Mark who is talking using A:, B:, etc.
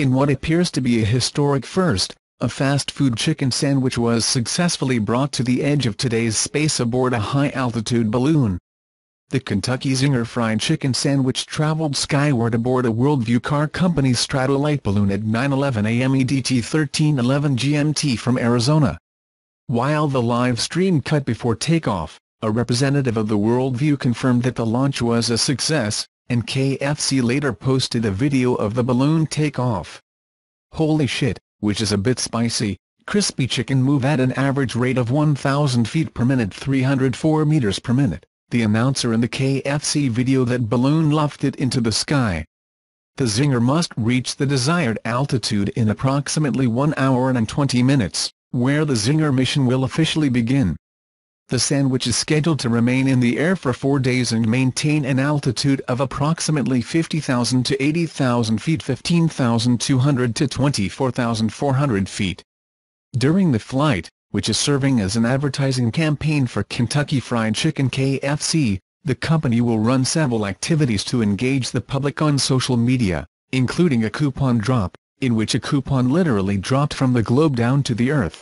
A: In what appears to be a historic first, a fast food chicken sandwich was successfully brought to the edge of today's space aboard a high-altitude balloon. The Kentucky Zinger Fried Chicken Sandwich traveled skyward aboard a Worldview Car Company Stratollite balloon at 9.11 am EDT 1311 GMT from Arizona. While the live stream cut before takeoff, a representative of the Worldview confirmed that the launch was a success, and KFC later posted a video of the balloon takeoff. Holy shit, which is a bit spicy, crispy chicken move at an average rate of 1,000 feet per minute 304 meters per minute, the announcer in the KFC video that balloon lofted into the sky. The Zinger must reach the desired altitude in approximately 1 hour and 20 minutes, where the Zinger mission will officially begin. The sandwich is scheduled to remain in the air for four days and maintain an altitude of approximately 50,000 to 80,000 feet 15,200 to 24,400 feet. During the flight, which is serving as an advertising campaign for Kentucky Fried Chicken KFC, the company will run several activities to engage the public on social media, including a coupon drop, in which a coupon literally dropped from the globe down to the earth